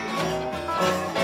Oh,